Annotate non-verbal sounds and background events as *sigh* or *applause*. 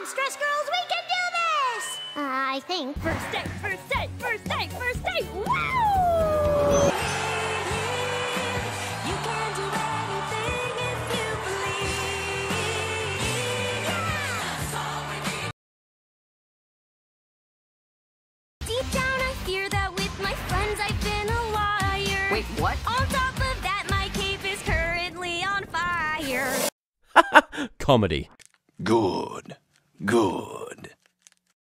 on, Stress Girls, we can do this! Uh, I think. First day, first day, first day, first day! Woo! You can do anything if you believe. Deep down, I fear that with my friends I've been a liar. Wait, what? On top of that, my cape is currently on fire. *laughs* Comedy. Good. Good.